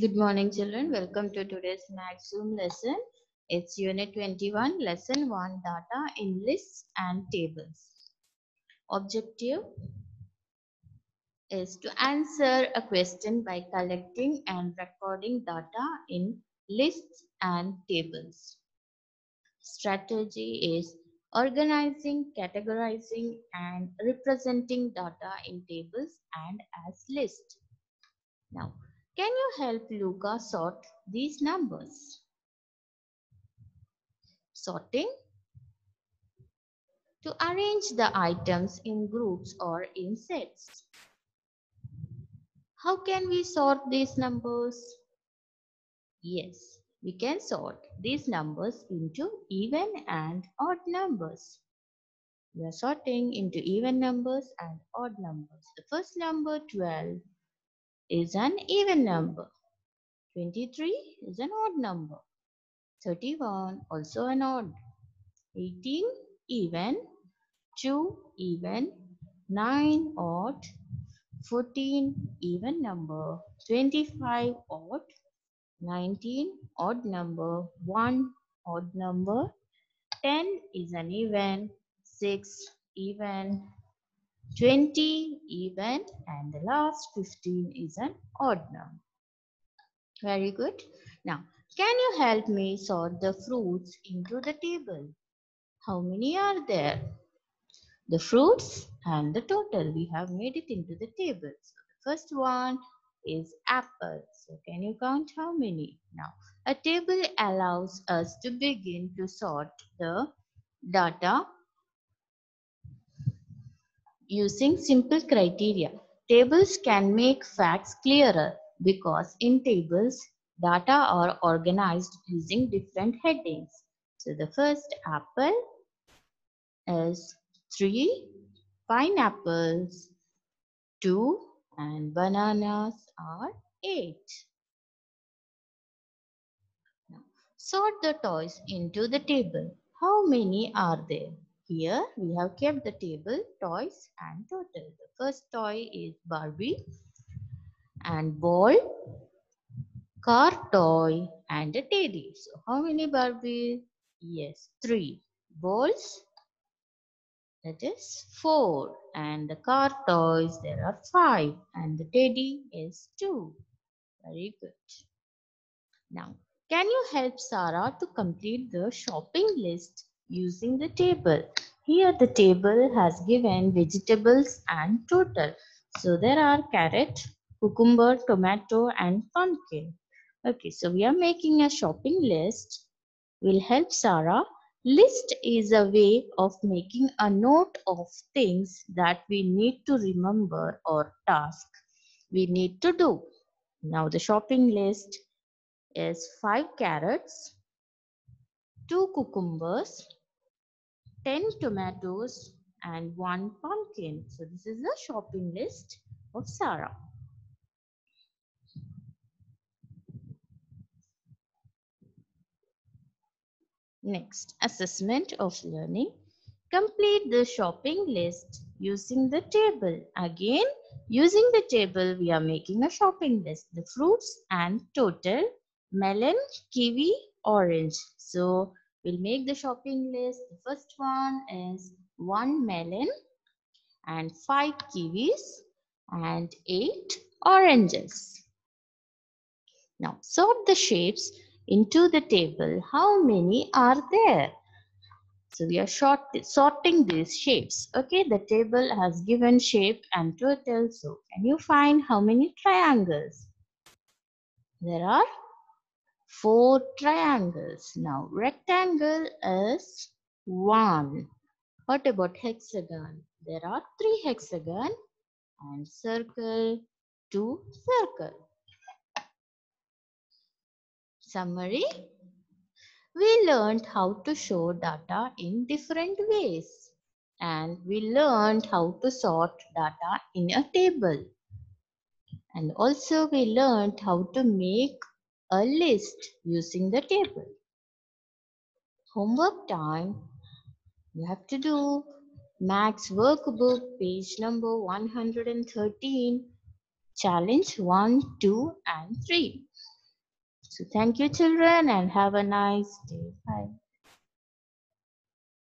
Good morning, children. Welcome to today's Max Zoom lesson. It's Unit 21, Lesson 1 Data in Lists and Tables. Objective is to answer a question by collecting and recording data in lists and tables. Strategy is organizing, categorizing, and representing data in tables and as lists. Now, can you help Luca sort these numbers? Sorting to arrange the items in groups or in sets. How can we sort these numbers? Yes, we can sort these numbers into even and odd numbers. We are sorting into even numbers and odd numbers. The first number 12 is an even number. 23 is an odd number. 31 also an odd. 18 even. 2 even. 9 odd. 14 even number. 25 odd. 19 odd number. 1 odd number. 10 is an even. 6 even. 20 even and the last 15 is an odd number. Very good. Now, can you help me sort the fruits into the table? How many are there? The fruits and the total. We have made it into the table. So the first one is apple. So can you count how many? Now, a table allows us to begin to sort the data using simple criteria. Tables can make facts clearer because in tables, data are organized using different headings. So the first apple is 3, pineapples 2 and bananas are 8. Now, sort the toys into the table. How many are there? Here we have kept the table toys and total. The first toy is Barbie and ball, car toy and a teddy. So how many Barbie? Yes, three. Balls, that is four. And the car toys, there are five. And the teddy is two. Very good. Now, can you help Sarah to complete the shopping list using the table. Here the table has given vegetables and total. So there are carrot, cucumber, tomato and pumpkin. Okay, so we are making a shopping list. Will help Sarah. List is a way of making a note of things that we need to remember or task we need to do. Now the shopping list is 5 carrots, 2 cucumbers, 10 tomatoes and 1 pumpkin. So this is the shopping list of Sarah. Next, assessment of learning. Complete the shopping list using the table. Again, using the table, we are making a shopping list. The fruits and total, melon, kiwi, orange. So, We'll make the shopping list. The first one is one melon and five kiwis and eight oranges. Now sort the shapes into the table. How many are there? So we are short, sorting these shapes. Okay, the table has given shape and total. So can you find how many triangles? There are four triangles. Now rectangle is one. What about hexagon? There are three hexagon and circle, two circle. Summary. We learned how to show data in different ways and we learned how to sort data in a table. And also we learned how to make a list using the table. Homework time. You have to do Max workbook page number 113 challenge 1, 2 and 3. So thank you children and have a nice day. Bye.